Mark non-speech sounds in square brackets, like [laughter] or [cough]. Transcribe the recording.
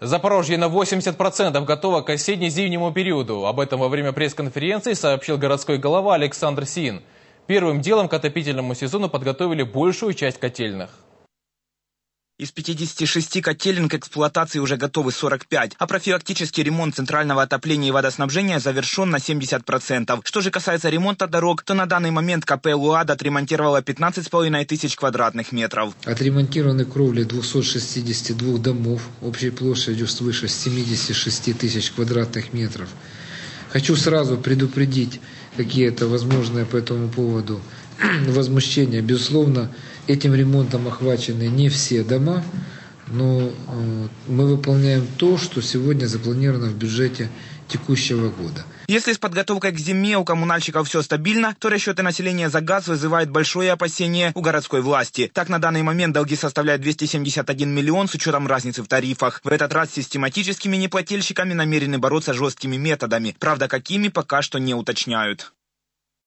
Запорожье на 80% готово к осенне-зимнему периоду. Об этом во время пресс-конференции сообщил городской голова Александр Син. Первым делом к отопительному сезону подготовили большую часть котельных. Из 56 котелен к эксплуатации уже готовы 45, а профилактический ремонт центрального отопления и водоснабжения завершен на 70%. Что же касается ремонта дорог, то на данный момент КП «Луада» отремонтировала 15,5 тысяч квадратных метров. Отремонтированы кровли 262 домов общей площадью свыше 76 тысяч квадратных метров. Хочу сразу предупредить какие-то возможные по этому поводу [clears throat] возмущения. Безусловно, этим ремонтом охвачены не все дома, но э, мы выполняем то, что сегодня запланировано в бюджете текущего года. Если с подготовкой к зиме у коммунальщиков все стабильно, то расчеты населения за газ вызывают большое опасение у городской власти. Так, на данный момент долги составляют 271 миллион с учетом разницы в тарифах. В этот раз систематическими неплательщиками намерены бороться жесткими методами. Правда, какими пока что не уточняют.